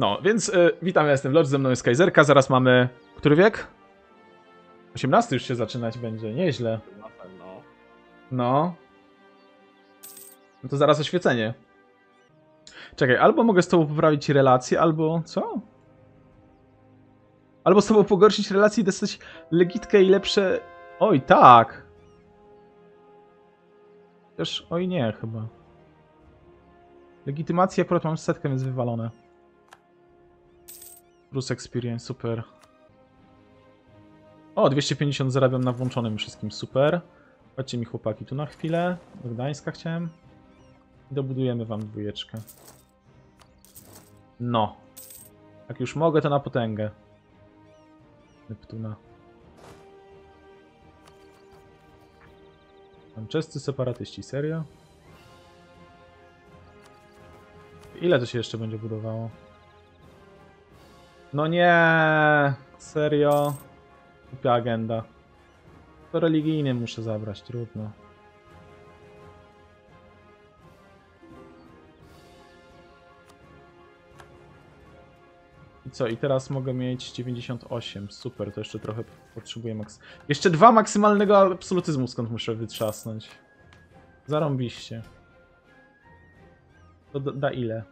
No, więc y, witam, ja jestem Lodge, ze mną jest Kajzerka, zaraz mamy... Który wiek? 18 już się zaczynać będzie, nieźle. No. No to zaraz oświecenie. Czekaj, albo mogę z tobą poprawić relacje, albo... co? Albo z tobą pogorszyć relacje i dostać legitkę i lepsze... Oj, tak! Też, oj nie, chyba. Legitymacja akurat mam setkę, więc wywalone. Plus experience, super. O, 250 zarabiam na włączonym wszystkim, super. Chodźcie mi chłopaki tu na chwilę. Do Gdańska chciałem. Dobudujemy wam dwójeczkę. No. Jak już mogę, to na potęgę. Neptuna. Tam czescy separatyści, serio? Ile to się jeszcze będzie budowało? No nie, serio. Głupia agenda. To religijny muszę zabrać, trudno. I co? I teraz mogę mieć 98. Super, to jeszcze trochę potrzebuję maks... Jeszcze dwa maksymalnego absolutyzmu skąd muszę wytrzasnąć. Zarąbiście. To da, da ile?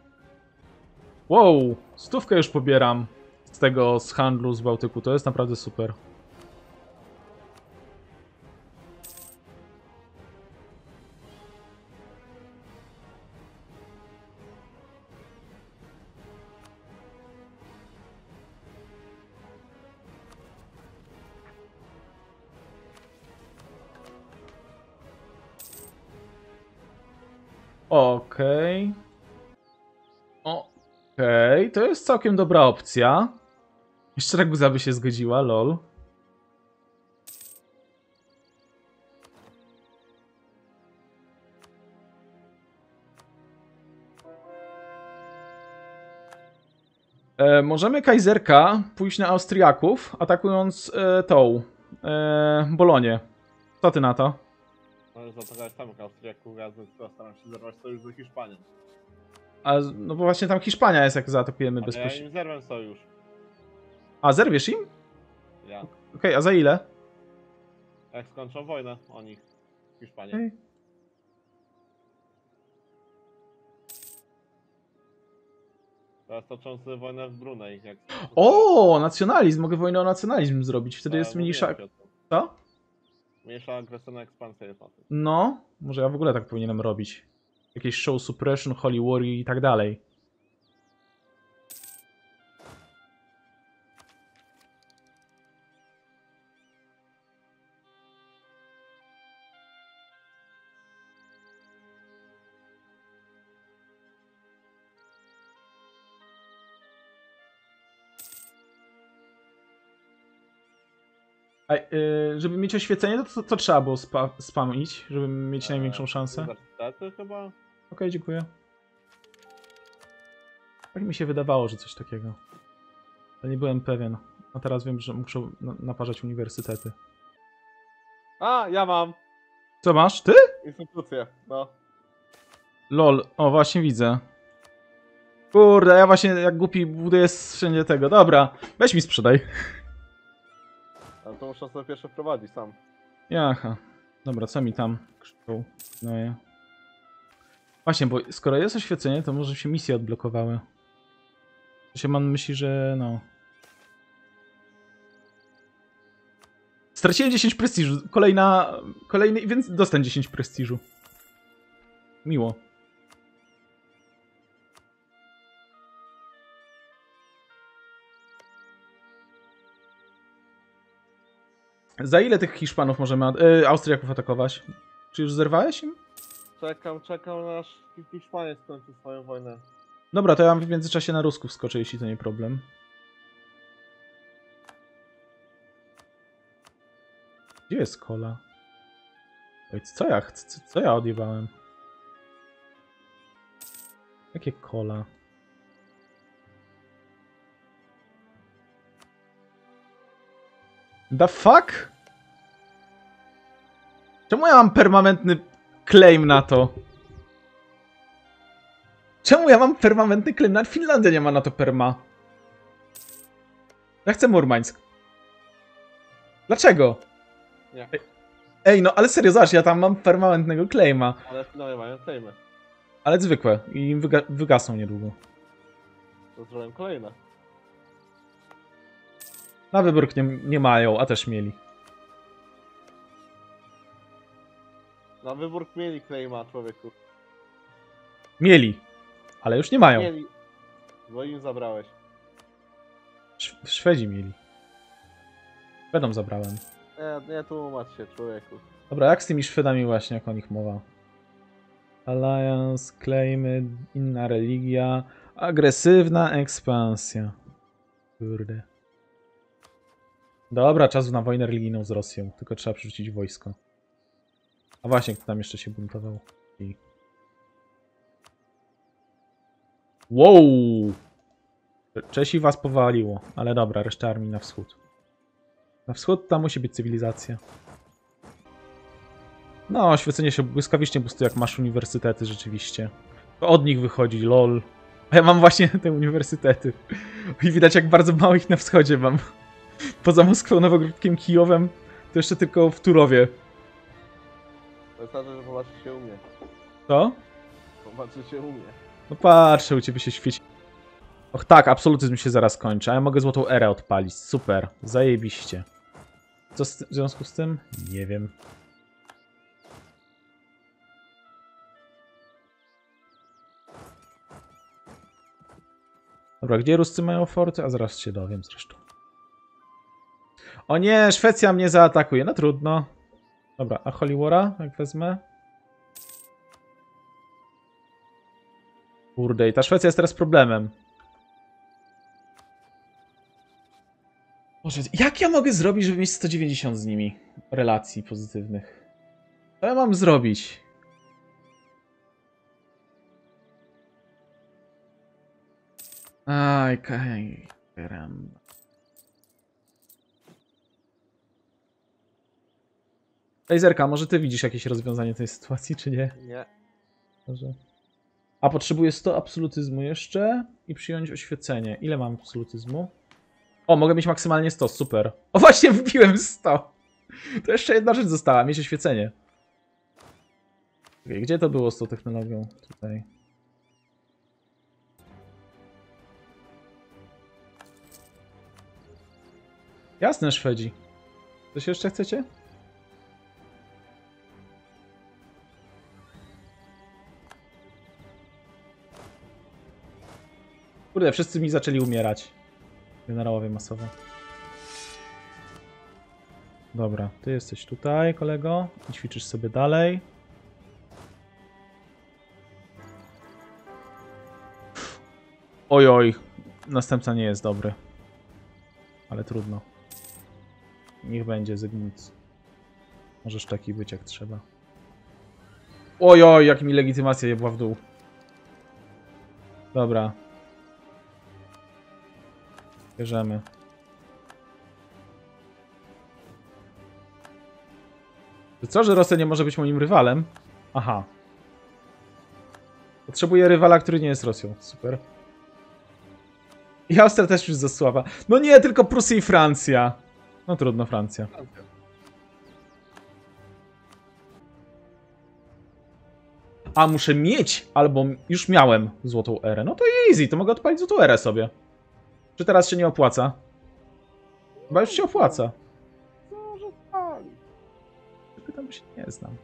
Wow! Stówkę już pobieram z tego, z handlu z Bałtyku. To jest naprawdę super. Okej. Okej, to jest całkiem dobra opcja. Jeszcze Raguza by się zgodziła, lol. E, możemy Kajzerka pójść na Austriaków, atakując e, tą e, Bolonię. Co ty na to? Możesz zaatakować samych Austriaków, ja staram się zerwać sojusz z Hiszpanią. A, no bo właśnie tam Hiszpania jest, jak zaatakujemy Ale ja bezpośrednio. im zerwę sojusz. A, zerwiesz im? Ja. Okej, a za ile? Jak skończą wojnę o nich w Hiszpanii. Okej. Teraz toczący wojnę w Brunei. Jak... O, nacjonalizm, mogę wojnę o nacjonalizm zrobić, wtedy A, jest mniejsza... Co? Mniejsza agresywna ekspansja jest na tym. No, może ja w ogóle tak powinienem robić. Jakieś show suppression, holy war i tak dalej. A, y, żeby mieć oświecenie, to co, co trzeba było spa spamić, żeby mieć największą szansę? Okej, Uniwersytety chyba? dziękuję. Tak mi się wydawało, że coś takiego. Ale nie byłem pewien. A teraz wiem, że muszę na naparzać uniwersytety. A, ja mam! Co masz? Ty? Instytucję, no. Lol, o właśnie widzę. Kurde, ja właśnie jak głupi buduję wszędzie tego. Dobra, weź mi sprzedaj. To muszę sobie pierwsze wprowadzić sam. Jaha. Dobra, co mi tam krzyczą? No ja. Właśnie, bo skoro jest oświecenie, to może się misje odblokowały. To się man myśli, że no. Straciłem 10 prestiżu. Kolejna. Kolejny, więc dostań 10 prestiżu. Miło. Za ile tych Hiszpanów możemy. Y, Austriaków atakować? Czy już zerwałeś im? Czekam, czekam aż Hiszpania skończy swoją wojnę. Dobra, to ja w międzyczasie na Rusków skoczę, jeśli to nie problem. Gdzie jest kola? Oj, co ja chcę? Co ja odjebałem? Jakie kola? The fuck? Czemu ja mam permanentny claim na to? Czemu ja mam permanentny claim? Nawet Finlandia nie ma na to perma. Ja chcę Murmańsk. Dlaczego? Nie. Ej, no ale serio, zobacz, ja tam mam permanentnego claima. Ale no mają claimy. Ale zwykłe i wyga wygasną niedługo. To zrobiłem kolejne. Na wybór nie, nie mają, a też mieli. Na wybór mieli claima, człowieku. Mieli, ale już nie mają. Mieli. Bo im zabrałeś. Sz Szwedzi mieli. Szwedom zabrałem. Nie, nie tłumacz się, człowieku. Dobra, jak z tymi Szwedami właśnie, jak o nich mowa? Alliance, claimy, inna religia, agresywna ekspansja. Kurde. Dobra, czas na wojnę religijną z Rosją, tylko trzeba przerzucić wojsko. A właśnie, kto tam jeszcze się buntował? I... Wow! Czesi was powaliło, ale dobra, reszta armii na wschód. Na wschód tam musi być cywilizacja. No, oświecenie się błyskawicznie boostuje, jak masz uniwersytety rzeczywiście. To od nich wychodzi, lol. A ja mam właśnie te uniwersytety. I widać, jak bardzo mało ich na wschodzie mam. Poza Moskwą, Nowogródkiem, Kijowem, to jeszcze tylko w Turowie. Wystarczy, że popatrz się u mnie. To? Popatrz się u mnie. No patrzę, u ciebie się świeci. Och tak, absolutyzm się zaraz kończy, a ja mogę złotą erę odpalić. Super, zajebiście. Co z, w związku z tym? Nie wiem. Dobra, gdzie Ruscy mają forty? A zaraz się dowiem zresztą. O nie, Szwecja mnie zaatakuje. No trudno. Dobra, a Holy War'a jak wezmę? Kurde, i ta Szwecja jest teraz problemem. Boże, jak ja mogę zrobić, żeby mieć 190 z nimi relacji pozytywnych? Co ja mam zrobić? Aj, kaj, karamba. Ejzerka, może ty widzisz jakieś rozwiązanie tej sytuacji, czy nie? Nie. Może. A potrzebuję 100 absolutyzmu jeszcze i przyjąć oświecenie. Ile mam absolutyzmu? O, mogę mieć maksymalnie 100, super. O, właśnie wbiłem 100. To jeszcze jedna rzecz została, mieć oświecenie. Okej, gdzie to było z tą technologią? Tutaj. Jasne, Szwedzi. Coś jeszcze chcecie? Kurde, wszyscy mi zaczęli umierać. Generałowie masowo. Dobra, ty jesteś tutaj, kolego. I ćwiczysz sobie dalej. Oj, oj. Następca nie jest dobry. Ale trudno. Niech będzie Zygmunt. Możesz taki być jak trzeba. Oj, oj, jak mi legitymacja jebła w dół. Dobra, Bierzemy. Co, że Rosja nie może być moim rywalem? Aha. Potrzebuję rywala, który nie jest Rosją. Super. I Austria też już za słaba. No nie, tylko Prusy i Francja. No trudno. Francja. A muszę mieć, albo już miałem złotą erę. No to easy, to mogę odpalić złotą erę sobie. Czy teraz się nie opłaca? Chyba już się opłaca. Co, że spali? Pytam, bo się nie znam.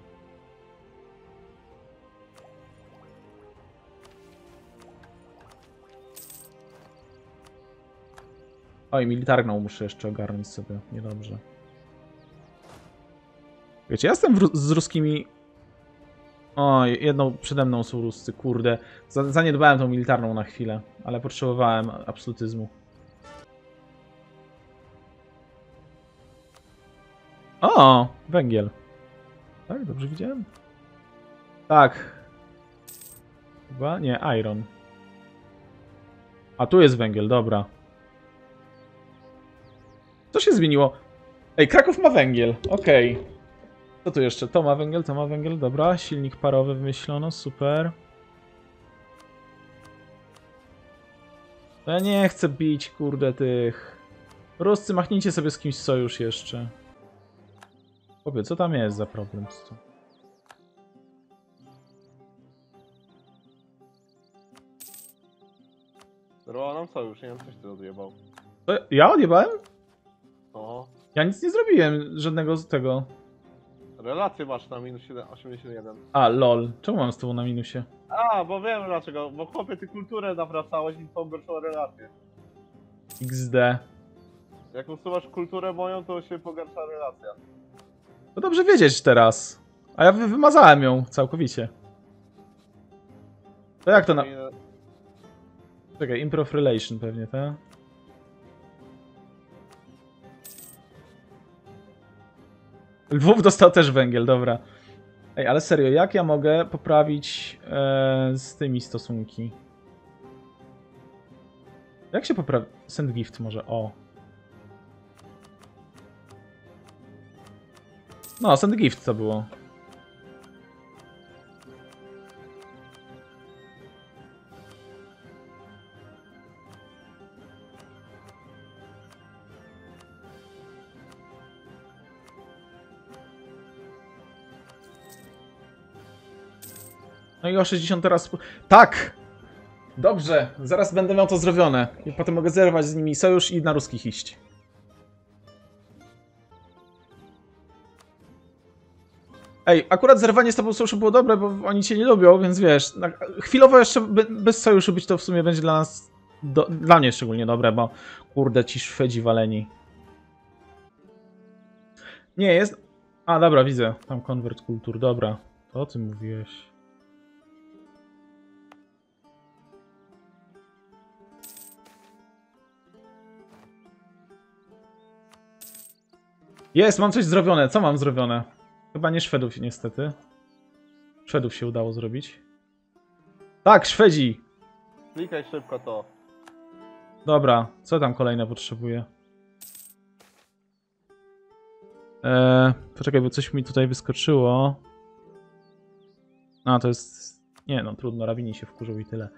Oj, militarną muszę jeszcze ogarnąć sobie. Niedobrze. Wiecie, ja jestem z ruskimi... Oj, jedną przede mną są Ruscy, kurde. Za- Zaniedbałem tą militarną na chwilę, ale potrzebowałem absolutyzmu. O, węgiel. Tak, dobrze widziałem? Tak. Chyba? Nie, iron. A tu jest węgiel, dobra. Co się zmieniło? Ej, Kraków ma węgiel, okej. Co tu jeszcze? To ma węgiel, to ma węgiel, dobra. Silnik parowy wymyślono, super. Ja nie chcę bić, kurde, tych... Ruscy, machnijcie sobie z kimś sojusz jeszcze. Chłopie, co tam jest za problem z tym? Nam sojusz, nie wiem coś ty odjebał. To ja odjebałem? O, Ja nic nie zrobiłem, żadnego z tego. relację masz na minus 7 81. A, lol. Czemu mam z tobą na minusie? A, bo wiem dlaczego, bo chłopie ty kulturę nawracałeś i pogorszyła relację. XD. Jak usuwasz kulturę moją, to się pogarsza relacja. To dobrze wiedzieć teraz. A ja wy wymazałem ją całkowicie. To jak to na... Czekaj, improv relation pewnie, tak? Lwów dostał też węgiel, dobra. Ej, ale serio, jak ja mogę poprawić e, z tymi stosunki? Jak się poprawi... Send gift może, o. No, send gift to było. No i o 60 teraz. Tak! Dobrze, zaraz będę miał to zrobione. I potem mogę zerwać z nimi sojusz i na ruskich iść. Ej, akurat zerwanie z tobą sojuszu było dobre, bo oni cię nie lubią, więc wiesz, na, chwilowo jeszcze be, bez sojuszu być to w sumie będzie dla nas, do, dla mnie szczególnie dobre, bo kurde ci Szwedzi waleni. Nie, jest... A, dobra, widzę, tam konwert kultur, dobra. To o tym mówiłeś. Jest, mam coś zrobione. Co mam zrobione? Chyba nie Szwedów niestety. Szwedów się udało zrobić. Tak, Szwedzi! Klikaj szybko to. Dobra, co tam kolejne potrzebuję? Eee, poczekaj, bo coś mi tutaj wyskoczyło. A, to jest... Nie no, trudno, rabini się wkurzył i tyle.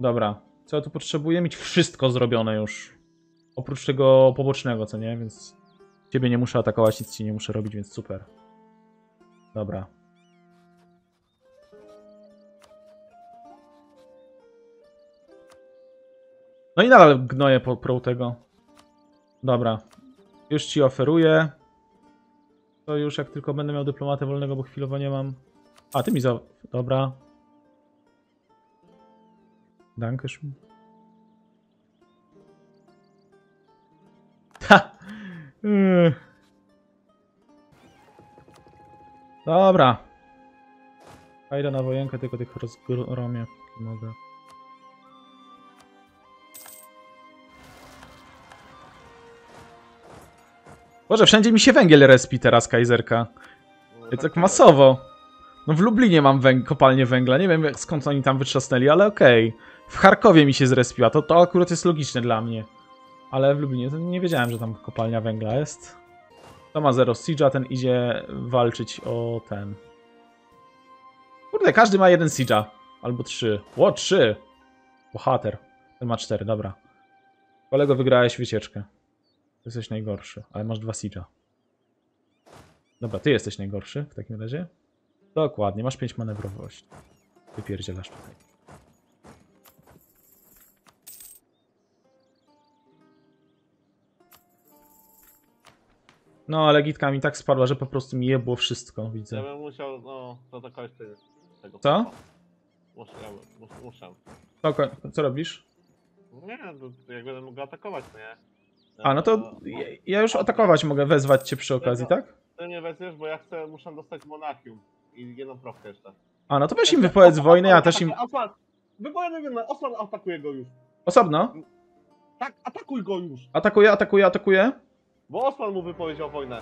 Dobra, co ja tu potrzebuję? Mieć wszystko zrobione już. Oprócz tego pobocznego, co nie? Więc ciebie nie muszę atakować, nic ci nie muszę robić, więc super. Dobra. No i nadal gnoję po pro tego. Dobra. Już ci oferuję. To już jak tylko będę miał dyplomatę wolnego, bo chwilowo nie mam. A, ty mi za... Dobra. Dankeschön. Dobra. Fajdę na wojenkę, tylko tych rozgromię. Mogę. Boże, wszędzie mi się węgiel respi teraz, Kajzerka. Jest tak masowo. No w Lublinie mam węg kopalnię węgla, nie wiem skąd oni tam wytrzasnęli, ale okej. W Charkowie mi się zrespiła, to, to akurat jest logiczne dla mnie. Ale w Lublinie to nie wiedziałem, że tam kopalnia węgla jest. Ma zero siege'a, ten idzie walczyć o ten. Kurde, każdy ma jeden siege'a. Albo trzy. Ło, trzy! Bohater. Ten ma cztery, dobra. Kolego, wygrałeś wycieczkę. Jesteś najgorszy, ale masz dwa siege'a. Dobra, ty jesteś najgorszy w takim razie. Dokładnie, masz 5 manewrowości. Wypierdzielasz tutaj. No, ale gitka mi tak spadła, że po prostu mi jebło wszystko, Ja widzę. bym musiał, no, zaatakować tego. tego Co? popa. Muszę, ja, bym- mus, muszę. Spoko, co robisz? Nie, to jak będę mógł atakować, to nie. A, no to ja- ja już atakować mogę, wezwać cię przy okazji, tak? Ty nie weźmiesz, bo ja chcę, muszę dostać Monachium. I jedną propkę jeszcze. A, no to weź im wypowiedz wojnę, ja też im... Osman, wypowiedz wojnę, Osman atakuje go już. Osobno. Tak, atakuj go już. Atakuję, atakuję, atakuję. Bo Osman mu wypowiedział wojnę.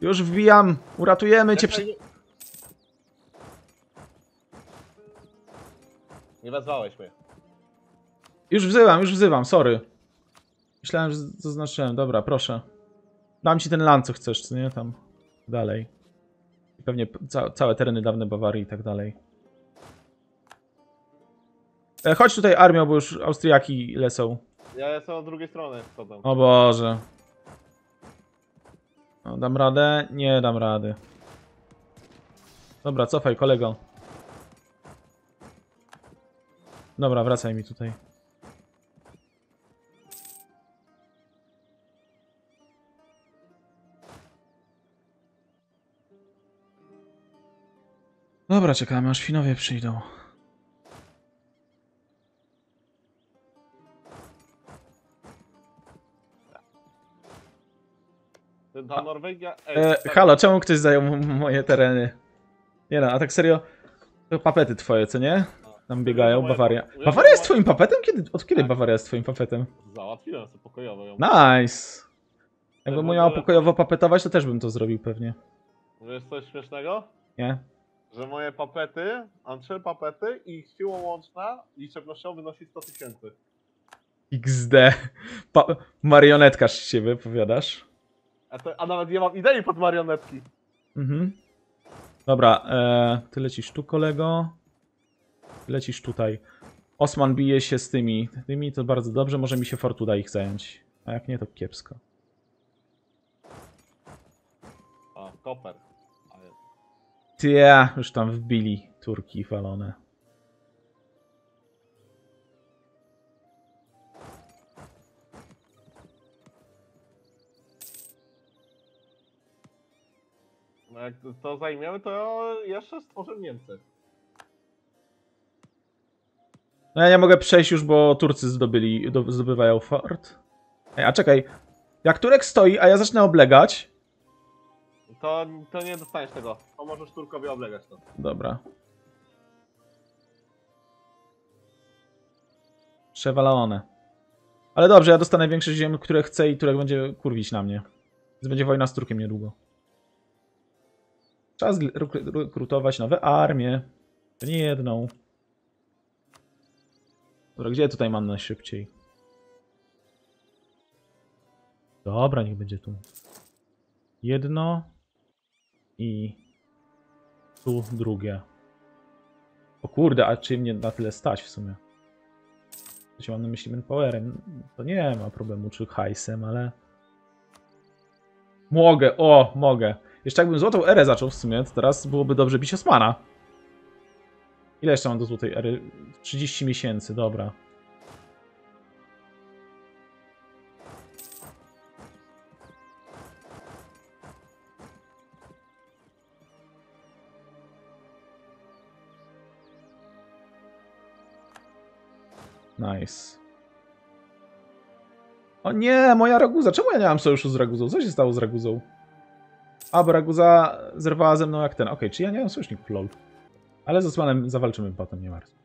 Już wbijam, uratujemy cię nie- Nie wezwałeś mnie. Już wzywam, już wzywam, sorry. Myślałem, że zaznaczyłem. Dobra, proszę. Dam ci ten lan, co chcesz, co nie? Tam dalej. I pewnie ca całe tereny dawne Bawarii i tak dalej. E, chodź tutaj armią, bo już Austriaki lecą. Ja jestem od drugiej strony wchodzę. O Boże. No, dam radę? Nie dam rady. Dobra, cofaj kolego. Dobra, wracaj mi tutaj. Dobra, czekamy aż Finowie przyjdą. Ta Norwegia... Ej, E, tak- halo, czemu ktoś zajął m- moje tereny? Nie no, a tak serio, to papety twoje, co nie? Tam biegają, moje- Bawaria. Bawaria jest twoim papetem? Kiedy, od kiedy Tak. Bawaria jest twoim papetem? Załatwiłem sobie pokojowo ją. Nice! Jakbym w mu miał ogóle- pokojowo papetować, to też bym to zrobił pewnie. Wiesz coś śmiesznego? Nie? Że moje papety, mam trzy papety i ich siłą łączna liczebnością wynosi 100 tysięcy. XD. Pa marionetkarz z siebie, powiadasz? A, to, a nawet nie mam idei pod marionetki. Mhm. Dobra, e, ty lecisz tu, kolego. Ty lecisz tutaj. Osman bije się z tymi. Tymi to bardzo dobrze, może mi się Fortuna ich zająć. A jak nie, to kiepsko. A, koper. Tie, już tam wbili Turki walone. No jak to- zajmiemy, to jeszcze stworzę Niemcy. No ja nie mogę przejść już, bo Turcy zdobyli, do, zdobywają fort. Ej, a czekaj. Jak Turek stoi, a ja zacznę oblegać. To, to nie dostaniesz tego. To możesz Turkowi oblegać to. Dobra. Przewalone. Ale dobrze, ja dostanę większość ziem, które chcę i Turek będzie kurwić na mnie. Więc będzie wojna z Turkiem niedługo. Rekru- rekrutować nowe armie. Nie jedną. Dobra, gdzie tutaj mam najszybciej? Dobra, niech będzie tu. Jedno i tu drugie. O kurde, a czy mnie na tyle stać w sumie? To się mam na myśli manpowerem. To nie ma problemu, czy hajsem, ale... Mogę, o, mogę. Jeszcze jakbym złotą erę zaczął w sumie, to teraz byłoby dobrze bić Osmana. Ile jeszcze mam do złotej ery? 30 miesięcy, dobra. Nice. O nie, moja Raguza. Czemu ja nie mam sojuszu z Raguzą? Co się stało z Raguzą? A, bo Raguza zerwała ze mną jak ten. Okej, czy ja nie mam sojuszników, lol. Ale z Osmanem zawalczymy potem, nie martw.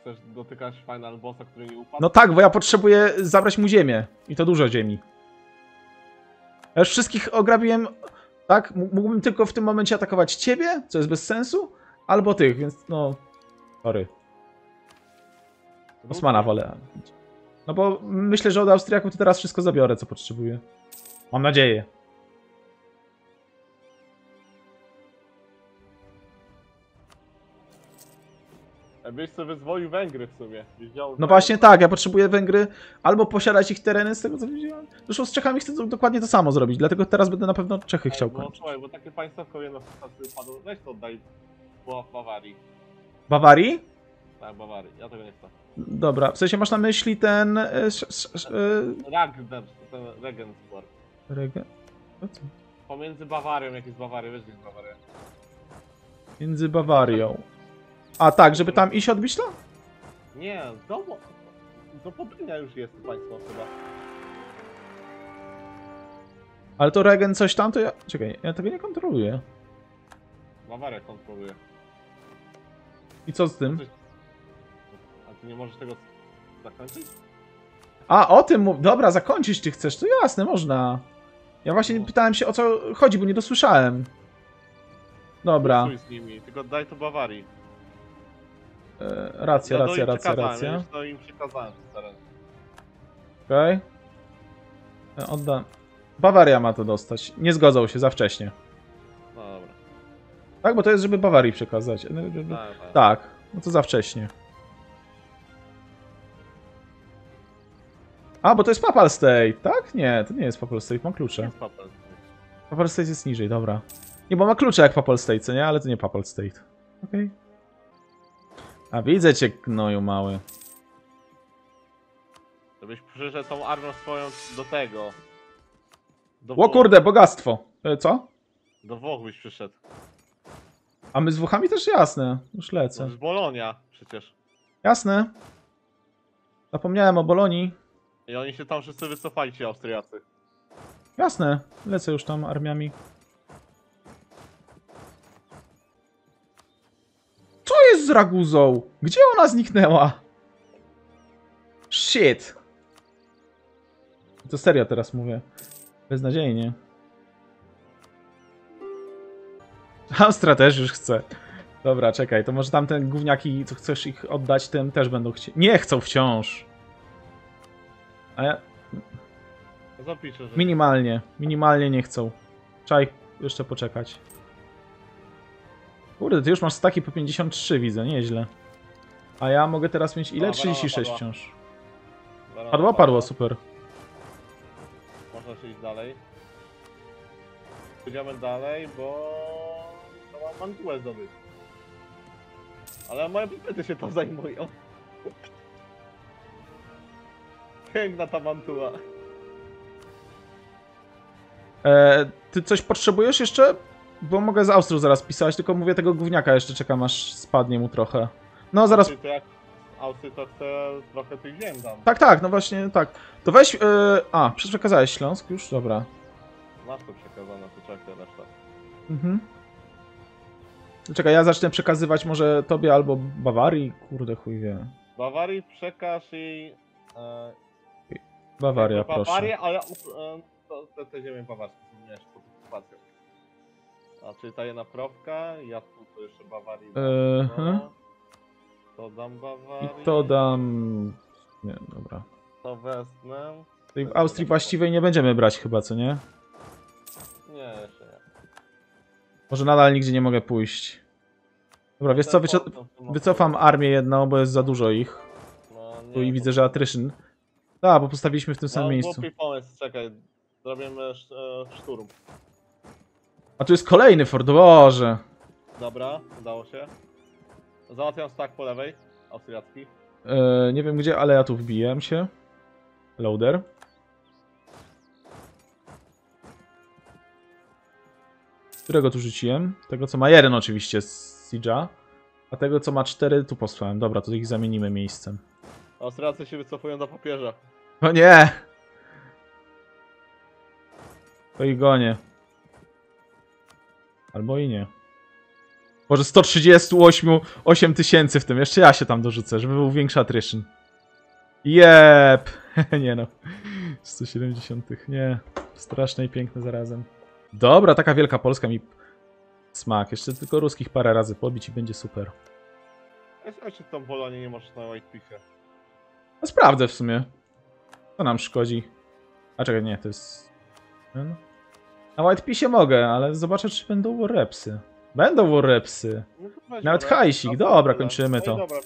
Chcesz dotykać final bossa, który nie upadł? No tak, bo ja potrzebuję zabrać mu ziemię. I to dużo ziemi. Ja już wszystkich ograbiłem. Tak? Mógłbym tylko w tym momencie atakować ciebie, co jest bez sensu, albo tych, więc no. Sorry. Osmana wolę. No bo myślę, że od Austriaków to teraz wszystko zabiorę, co potrzebuję. Mam nadzieję. Byś sobie wyzwolił Węgry w sumie. Wziął No właśnie tak, ja potrzebuję Węgry albo posiadać ich tereny z tego co widziałem. Zresztą z Czechami chcę dokładnie to samo zrobić, dlatego teraz będę na pewno Czechy chciał No kończyć. słuchaj, bo takie państewko jedno w upadło. Weź to oddaj. Była w Bawarii. Bawarii? Tak, Bawarii. Ja tego nie chcę. Dobra, w sensie masz na myśli ten... E, e, Ragnar, ten Regensburg. Rege... o co? Pomiędzy Bawarią, jak jest Bawaria, weź gdzieś Bawarię. Między Bawarią. A tak, żeby tam iść odbić to? Nie, do, do już jest państwo chyba. Ale to Regen coś tam, to ja... Czekaj, ja tego nie kontroluję. Bawaria kontroluje. I co z tym? A ty nie możesz tego zakończyć? A, o tym mów... Dobra, zakończyć ty chcesz, to jasne, można. Ja właśnie pytałem się o co chodzi, bo nie dosłyszałem. Dobra, z nimi, tylko daj to Bawarii. e, racja, Ja to racja, im racja, przekazałem, racja. Ja już to im przekazałem. Okej. Okay. Oddam. Bawaria ma to dostać. Nie zgodzą się za wcześnie. No dobra. Tak, bo to jest, żeby Bawarii przekazać. E, Tak, tak. Tak. No to za wcześnie. A, bo to jest Papal State, tak? Nie, to nie jest Papal State, mam klucze. Jest papel. Papal State jest niżej, dobra. Nie, bo ma klucze jak Papal State, co nie? Ale to nie Papal State. Okej. A widzę cię, gnoju mały. Żebyś przyszedł tą armią swoją do tego. Do O kurde, bogactwo. E, co? Do Włoch byś przyszedł. A my z Włochami też jasne. Już To lecę. jest Bolonia przecież. Jasne. Zapomniałem o Bolonii. I oni się tam wszyscy wycofali, ci Austriacy. Jasne. Lecę już tam armiami. Co jest z Raguzą? Gdzie ona zniknęła? Shit. To serio teraz mówię. Beznadziejnie. Austra też już chce. Dobra, czekaj, to może tamten gówniaki, co chcesz ich oddać, tym też będą chcieć. Nie chcą wciąż. A ja, Zapiszę, że... Minimalnie, minimalnie nie chcą. Trzeba ich jeszcze poczekać. Kurde, ty już masz staki po 53, widzę, nieźle. A ja mogę teraz mieć ile? No, barona 36 padła. wciąż. Barona Padło, padło, super. Można się iść dalej. Pójdziemy dalej, bo... To mam mantułę zdobyć. Ale moje pipety się to zajmują. Piękna ta mantuła. E, ty coś potrzebujesz jeszcze? Bo mogę z Austrią zaraz pisać, tylko mówię tego gówniaka jeszcze czekam aż spadnie mu trochę. No zaraz, to jak Austry to chcę trochę tych ziem dam. tak, tak, no właśnie, tak. To weź, e, a, przekazałeś Śląsk już? Dobra. Masz to przekazane, to czekaj reszta. Mhm. Czekaj, ja zacznę przekazywać może tobie albo Bawarii, kurde chuj wie. Bawarii przekaż jej... E, Bawaria, jakby proszę. Bawarię, ale to, te, te ziemie bawarskie są mniejsze pod okupacją. A czyli ta jedna ja tu to jeszcze Bawarii dam. Mhm. to, To dam Bawarii. I to dam... Nie, dobra. To wezmę. Tej w Austrii właściwej nie będziemy brać chyba, co nie? Nie, jeszcze nie. Może nadal nigdzie nie mogę pójść. Dobra, wiesz co, wyco wycofam armię jedną, bo jest za dużo ich. No, Tu i widzę, że attrition. Tak, bo postawiliśmy w tym samym Mam miejscu. głupi pomysł, czekaj. Zrobimy sz, e, szturm. A tu jest kolejny Ford, Boże. Dobra, udało się. Załatwiam stack po lewej, austriacki. E, nie wiem gdzie, ale ja tu wbiłem się. Loader. Którego tu rzuciłem? Tego co ma jeden oczywiście z Siege'a. A tego co ma cztery tu posłałem. Dobra, to ich zamienimy miejscem. Austriacy się wycofują do papieża. O nie! To i gonię. Albo i nie. Może 138 8 tysięcy w tym. Jeszcze ja się tam dorzucę, żeby był większy attrition. Jep! nie no. 170. Nie. Straszne i piękne zarazem. Dobra, taka wielka Polska mi smak. Jeszcze tylko ruskich parę razy pobić i będzie super. Ja się tą Polonię nie możesz na White Peace. No sprawdzę w sumie. To nam szkodzi. A czekaj, nie, to jest... ten. Na White Peace mogę, ale zobaczę, czy będą warrepsy. Będą warrepsy. No Nawet hajsik, No dobra, kończymy no to. Dobra,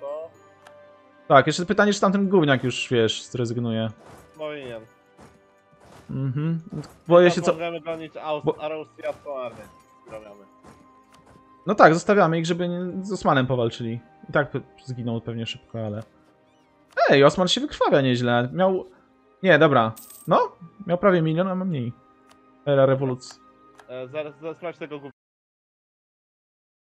to. Tak, jeszcze pytanie, czy tamten gówniak już, wiesz, zrezygnuje. No i nie. Mhm. Boję się co... Możemy gonić austriacką armię. No tak, zostawiamy ich, żeby z Osmanem powalczyli. I tak zginął pewnie szybko, ale... Ej, Osman się wykrwawia nieźle. Miał... Nie, dobra. No, miał prawie milion, a ma mniej. Era rewolucji. E, zaraz, zaraz sprawdź tego